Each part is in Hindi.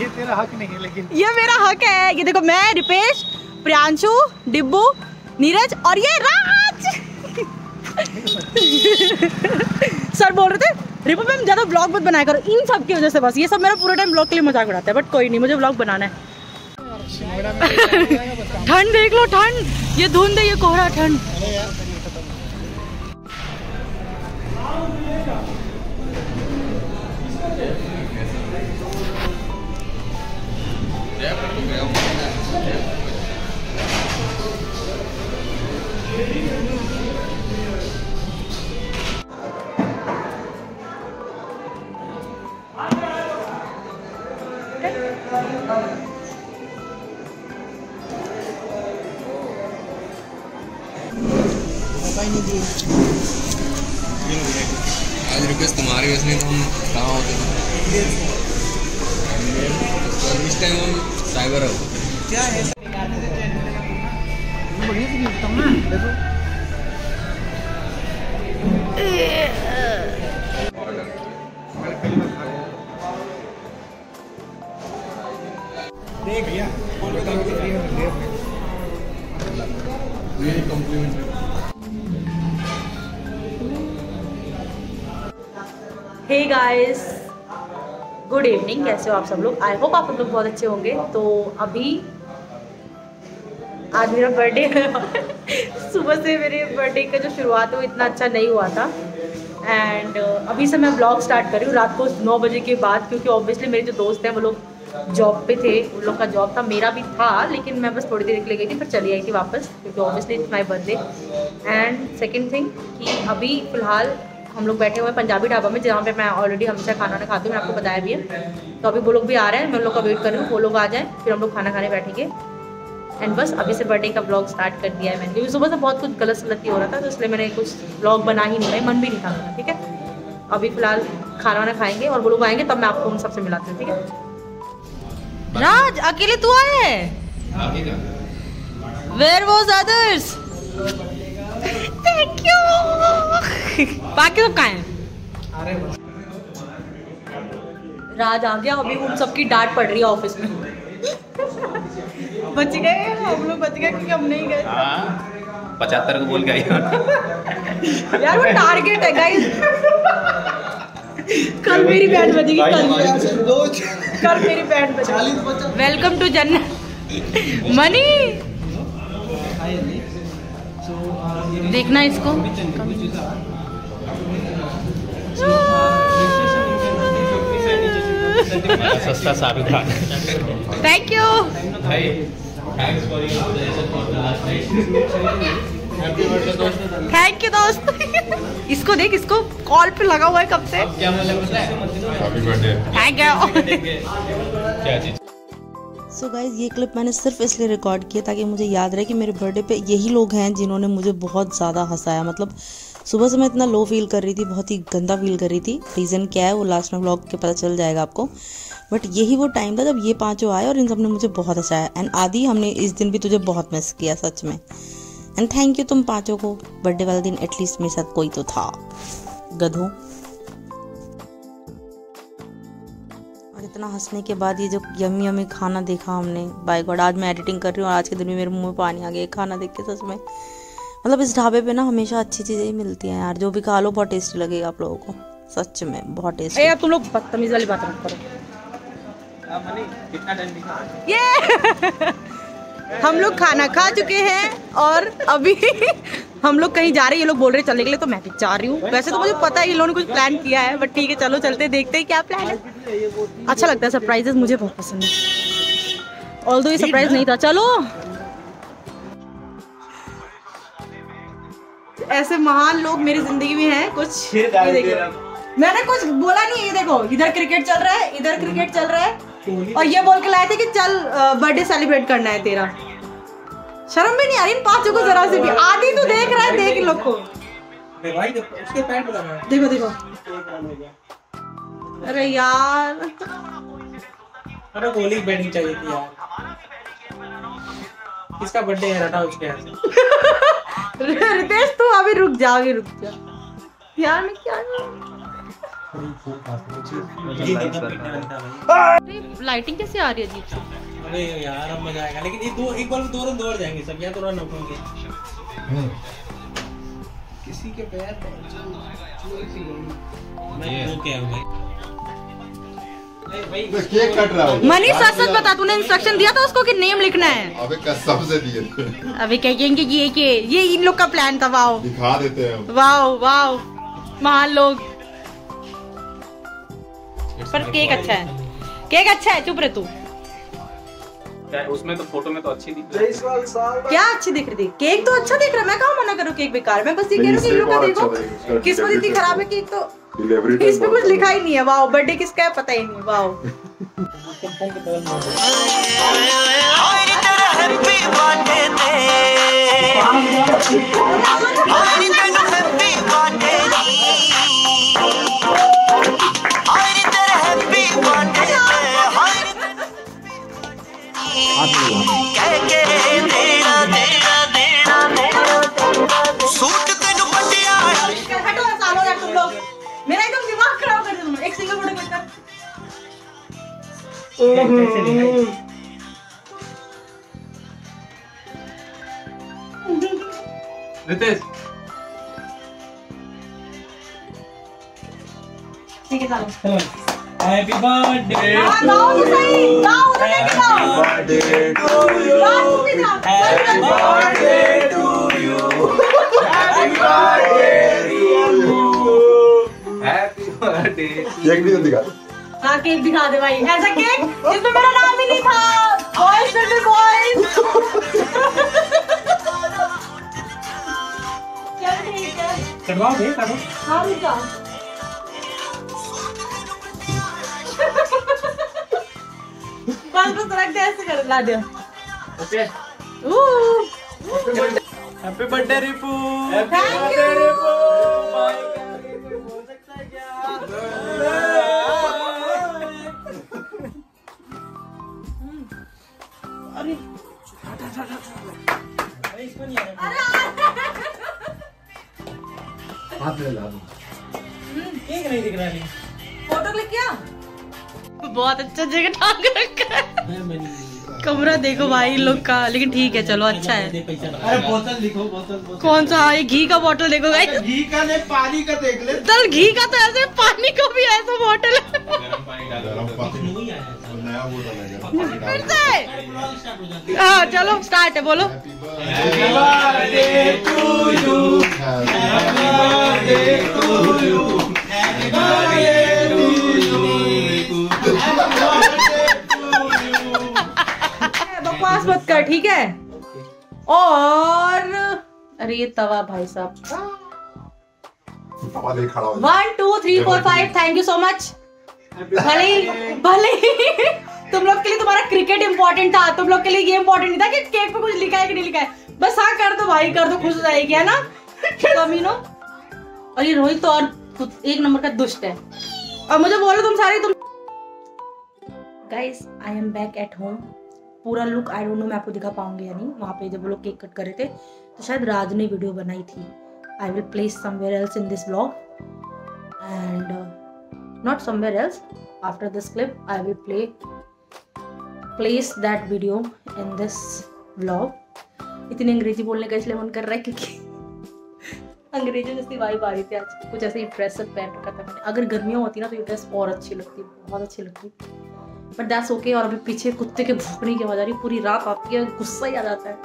ये तेरा हक नहीं है लेकिन ये मेरा हक है। ये देखो मैं रिपेश प्रियांशु डिब्बू नीरज और ये राज। सर बोल रहे थे रिपो मैम ज़्यादा ब्लॉग मत बनाया करो। इन सब की वजह से बस। ये सब मेरा पूरा टाइम ब्लॉग के लिए मज़ाक उड़ाता है बट कोई नहीं मुझे ब्लॉग बनाना है। ठंड देख लो ठंड। ये धुंध है ये कोहरा ठंड। अरे यार आज रिक्वेस्ट तुम्हारी वजह से नहीं तो हम कहाँ होते थे इस टाइम हम साइबर हो? बढ़िया से गिफ्ट ना देखो देख भैया ये complimentary hey guys good evening कैसे हो आप सब लोग? आई होप आप सब लोग बहुत अच्छे होंगे। तो अभी आज मेरा बर्थडे सुबह से मेरे बर्थडे का जो शुरुआत है वो इतना अच्छा नहीं हुआ था। एंड अभी से मैं ब्लॉग स्टार्ट कर रही हूँ रात को नौ बजे के बाद, क्योंकि ऑब्वियसली मेरे जो दोस्त हैं, वो लोग जॉब पे थे, उन लोग का जॉब था, मेरा भी था, लेकिन मैं बस थोड़ी देर के लिए गई थी, फिर चली आई थी वापस, क्योंकि obviously it's my birthday and second thing कि अभी फ़िलहाल हम लोग बैठे हुए हैं पंजाबी ढाबा में जहाँ पे मैं ऑलरेडी हमेशा खाना ना खाती हूँ मैंने आपको बताया भी है। तो अभी वो लोग भी आ रहे हैं मैं उन लोग का वेट कर रही हूँ वो लोग आ जाए फिर हम लोग खाना खाने बैठेंगे। एंड बस अभी से बर्थडे का ब्लॉग स्टार्ट कर दिया है मैंने। क्योंकि सुबह से बहुत कुछ गलत सलत ही हो रहा था तो इसलिए मैंने कुछ ब्लॉग बना ही नहीं पाई मन भी नहीं था मेरा ठीक है? अभी फ़िलहाल खाना वाना खाएँगे और वो लोग आएँगे तब मैं आपको उन सबसे मिलाती हूँ ठीक है? राज अकेले तू आए है? Where was others thank you बाकी सब कहाँ हैं? राज आ गया अभी उन सबकी डांट पड़ रही है ऑफ़िस में। बच गए हम लोग बच गए क्योंकि हम नहीं गए। पचहत्तर को बोल के आई यार वो टारगेट है गाइस कल मेरी बैंड बजेगी कल। कल मेरी बैंड बजेगी। वेलकम टू जन्नत मनी! देखना इसको। सस्ता साबित था थैंक यू भाई थैंक्स फॉर थैंक यू दोस्त। इसको देख इसको कॉल पे लगा हुआ है कब से? क्या मतलब है? हैप्पी बर्थडे थैंक यू क्या चीज़? सो गाइज़ ये क्लिप मैंने सिर्फ़ इसलिए रिकॉर्ड किया ताकि मुझे याद रहे कि मेरे बर्थडे पे यही लोग हैं जिन्होंने मुझे बहुत ज़्यादा हंसाया। मतलब सुबह से मैं इतना लो फील कर रही थी, बहुत ही गंदा फील कर रही थी। रीज़न क्या है, वो लास्ट में ब्लॉग के पता चल जाएगा आपको। बट यही वो टाइम था जब ये पाँचों आए और इन सबने मुझे बहुत हंसाया एंड आदि, हमने इस दिन भी तुझे बहुत मिस किया सच में। एंड थैंक यू तुम पाँचों को। बर्थडे वाले दिन एटलीस्ट मेरे साथ कोई तो था। गधों। और इतना हंसने के बाद ये जो यमी यमी खाना देखा हमने। बाय गॉड आज मैं एडिटिंग कर रही हूँ आज के दिन भी मेरे मुँह में पानी आ गया खाना देख के सच में। मतलब इस ढाबे पे ना हमेशा अच्छी चीज़ें ही मिलती हैं यार जो भी खा लो बहुत टेस्टी लगेगा आप लोगों को सच में बहुत टेस्टी यार तुम लोग बदतमीज वाली बात मत करो। ये! हम लोग खाना खा चुके हैं और अभी हम लोग कहीं जा रहे हैं ये लोग बोल रहे हैं चलने के लिए तो मैं भी जा रही हूँ। वैसे तो मुझे पता है ये लोगों ने कुछ प्लान किया है बट ठीक है चलो चलते देखते हैं क्या प्लान है। अच्छा लगता है सरप्राइजेस मुझे बहुत पसंद है। ऑल ये सरप्राइज़ नहीं था चलो। ऐसे महान लोग मेरी ज़िंदगी में हैं कुछ मैंने कुछ बोला नहीं ये देखो इधर क्रिकेट चल रहा है इधर क्रिकेट चल रहा है। और ये बोल के लाए थे कि चल बर्थडे सेलिब्रेट करना है तेरा। शर्म भी नहीं आ रही इन पाँचों को जरा से भी। आदि तो देख रहा है देख लो को। भाई उसके पैंट लगा देखो देखो। अरे यार। अरे गोली बैटिंग चाहिए थी यार। किसका बर्थडे है? हटा उसके यहाँ से। रितेश तू अभी रुक जा अभी रुक जा। यार मैं क्या ये लाइटिंग कैसे आ रही है अजीब सी? अबे यार अब मज़ा आएगा। लेकिन ये दो एक बार दो रन दौड़ जाएँगे सब यहाँ थोड़ा नौकेंगे किसी के पैर मैं वो क्या हूँ भाई। तो केक कट रहा है मनीष सच सच बता तूने इंस्ट्रक्शन दिया था उसको कि नेम लिखना है? अबे कसम से दिए अभी कहेंगे कि ये के ये इन लोग का प्लान था वाओ। दिखा देते हैं वाओ वाओ। महान लोग। पर केक अच्छा है। केक अच्छा है चुप रहे तू। उसमें तो फ़ोटो में तो अच्छी दिख रही है। क्या अच्छी दिख रही थी? केक तो अच्छा दिख रहा है मैं कहाँ मना करूँ केक बेकार? मैं बस ये कह रही हूँ कि इन देखो। किस्मत इतनी खराब है। कि एक तो डिलीवरी पे कुछ लिखा ही नहीं है वाओ बर्थडे किसका है पता ही नहीं वाओ। हटो कैसे लिखा रितेश ठीक है चलो हैप्पी बर्थडे हाँ, गाओ बर्थडे टू यू गाओ तो नहीं गाओ happy birthday to you happy birthday happy birthday cake भी तो दिखा हाँ केक दिखा दे भाई। ऐसा केक जिसमें मेरा नाम ही नहीं था। बॉयज़ विल बी बॉयज़ चल ठीक है। कटवाओ दे काटो। हाँ रुका बस बस रख दे ऐसे कर ला दे। Okay. Ooh. Happy birthday Ripu Thank you. अरे इसको नहीं आ रहा हाथ ला दो। केक नहीं दिख रहा है। फ़ोटो क्लिक किया? बहुत अच्छा जगह टांग रखा है। कमरा देखो भाई लोग का लेकिन ठीक है चलो अच्छा है। अरे बोतल लिखो बोतल बोतल। कौन सा? ये घी का बोतल देखो गाइस घी का नहीं पानी का देख ले। चल घी का तो ऐसे पानी फिर से हो चलो स्टार्ट है बोलो। बकवास मत कर ठीक है? और अरे ये तवा भाई साहब। One two three four five thank you so much भले ही भले ही। तुम लोग के लिए तुम्हारा क्रिकेट इंपॉर्टेंट था। तुम लोग के लिए ये इंपॉर्टेंट नहीं था कि केक पे कुछ लिखा है कि नहीं लिखा है। बस हाँ कर दो भाई कर दो खुश हो जाएगी है ना? कमीनो और ये रोहित तो और एक नंबर का दुष्ट है। और मुझे बोलो तुम सारे तुम guys I am back at home पूरा लुक आई डोंट नो मैं आपको दिखा पाऊँगी या नहीं। वहाँ पे जब वो लोग केक कट कर रहे थे तो शायद राज ने वीडियो बनाई थी। I will place somewhere else in this and uh, not somewhere else. After this clip, i will play, place that video in this vlog. इतनी अंग्रेज़ी बोलने का इसलिए मन कर रहा है क्योंकि अंग्रेज़ी जैसी वाइब आ रही थी आज। कुछ ऐसे ही ड्रेस पहन रखा था मैंने। अगर गर्मियाँ होती ना तो ये ड्रेस और अच्छी लगती, बहुत अच्छी लगती। बट दैट्स ओके और अभी पीछे कुत्ते के भौंकने की आवाज़ आ रही पूरी रात है गुस्सा ही आ जाता है।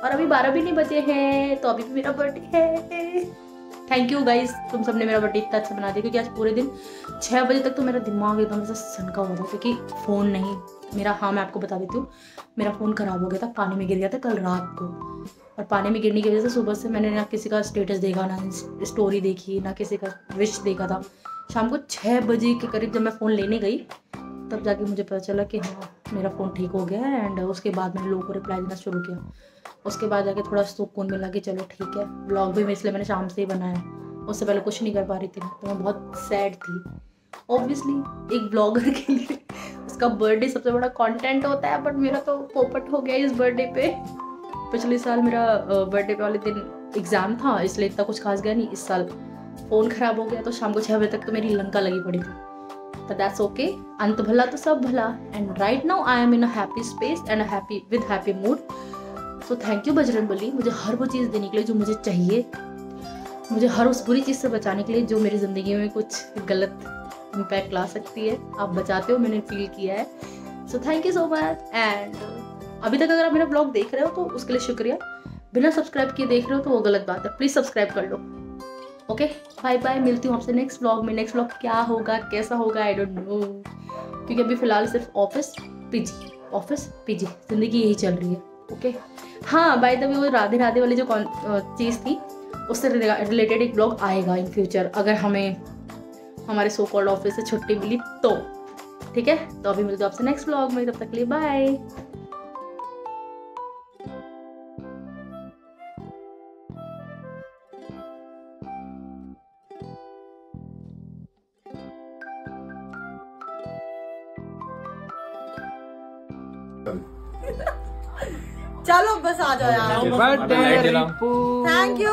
और अभी बारह भी नहीं बजे हैं तो अभी भी मेरा बर्थडे है। थैंक यू गाइस तुम सबने मेरा बर्थडे इतना अच्छा बना दिया क्योंकि आज पूरे दिन छः बजे तक तो मेरा दिमाग एकदम से सनका हुआ था, क्योंकि फ़ोन नहीं। मेरा हाँ मैं आपको बता देती हूँ, मेरा फ़ोन ख़राब हो गया था, पानी में गिर गया था कल रात को। और पानी में गिरने की वजह से सुबह से मैंने ना किसी का स्टेटस देखा, ना स्टोरी देखी, ना किसी का विश देखा था। शाम को छः बजे के करीब जब मैं फ़ोन लेने गई, तब जाके मुझे पता चला कि हाँ मेरा फ़ोन ठीक हो गया है एंड उसके बाद मैंने लोगों को रिप्लाई देना शुरू किया। उसके बाद जाके थोड़ा सुकून मिला कि चलो ठीक है ब्लॉग भी मैं इसलिए मैंने शाम से ही बनाया। उससे पहले कुछ नहीं कर पा रही थी तो मैं बहुत सैड थी। ऑब्वियसली एक ब्लॉगर के लिए उसका बर्थडे सबसे बड़ा कंटेंट होता है बट मेरा तो पोपट हो गया इस बर्थडे पे। पिछले साल मेरा बर्थडे वाले दिन एग्ज़ाम था, इसलिए इतना कुछ खास गया नहीं। इस साल फ़ोन ख़राब हो गया तो शाम को छः बजे तक तो मेरी लंका लगी पड़ी थी। but that's okay अंत भला तो सब भला। And right now, I am in a happy space and a happy, with happy mood so thank you Bajrang Bali. मुझे हर वो चीज़ देने के लिए जो मुझे चाहिए, मुझे हर उस बुरी चीज़ से बचाने के लिए जो मेरी ज़िंदगी में कुछ गलत इम्पैक्ट ला सकती है, आप बचाते हो, मैंने फील किया है। So thank you so much and अभी तक अगर आप मेरा ब्लॉग देख रहे हो तो उसके लिए शुक्रिया। बिना सब्सक्राइब किए देख रहे हो तो वो गलत बात है। प्लीज़ सब्सक्राइब कर लो। ओके बाय बाय मिलती हूँ आपसे नेक्स्ट ब्लॉग में। नेक्स्ट ब्लॉग क्या होगा, कैसा होगा आई डोंट नो क्योंकि अभी फ़िलहाल सिर्फ़ ऑफ़िस पीजी ऑफ़िस पीजी ज़िंदगी यही चल रही है। ओके हाँ बाय द वे वो राधे राधे वाली जो चीज़ थी, उससे रिलेटेड एक ब्लॉग आएगा इन फ्यूचर अगर हमें, हमारे सो कॉल्ड ऑफ़िस से छुट्टी मिली तो। ठीक है? तो अभी मिलते हो आपसे नेक्स्ट ब्लॉग में, तब तक लिए बाय चलो बस आ जाओ यार। Birthday thank you